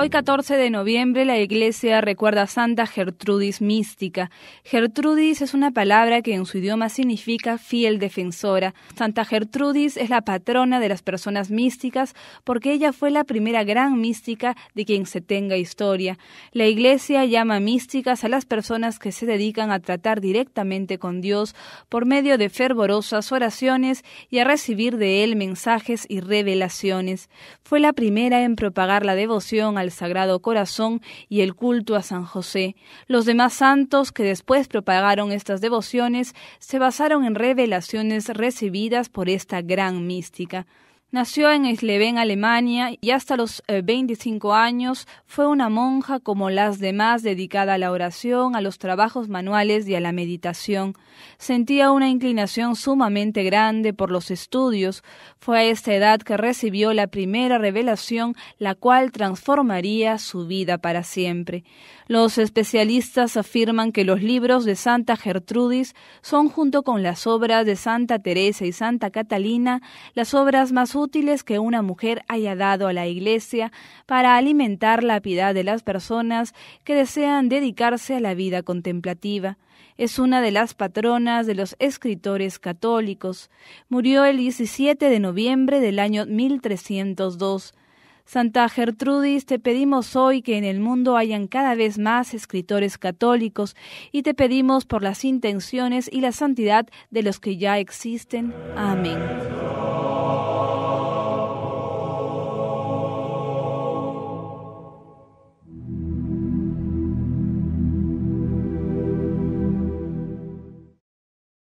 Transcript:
Hoy 14 de noviembre la iglesia recuerda a Santa Gertrudis mística. Gertrudis es una palabra que en su idioma significa fiel defensora. Santa Gertrudis es la patrona de las personas místicas porque ella fue la primera gran mística de quien se tenga historia. La iglesia llama místicas a las personas que se dedican a tratar directamente con Dios por medio de fervorosas oraciones y a recibir de él mensajes y revelaciones. Fue la primera en propagar la devoción al Sagrado Corazón y el culto a San José. Los demás santos que después propagaron estas devociones se basaron en revelaciones recibidas por esta gran mística. Nació en Eisleben, Alemania, y hasta los 25 eh, años fue una monja como las demás dedicada a la oración, a los trabajos manuales y a la meditación. Sentía una inclinación sumamente grande por los estudios. Fue a esta edad que recibió la primera revelación, la cual transformaría su vida para siempre. Los especialistas afirman que los libros de Santa Gertrudis son, junto con las obras de Santa Teresa y Santa Catalina, las obras más útiles que una mujer haya dado a la Iglesia para alimentar la piedad de las personas que desean dedicarse a la vida contemplativa. Es una de las patronas de los escritores católicos. Murió el 17 de noviembre del año 1302. Santa Gertrudis, te pedimos hoy que en el mundo hayan cada vez más escritores católicos y te pedimos por las intenciones y la santidad de los que ya existen. Amén.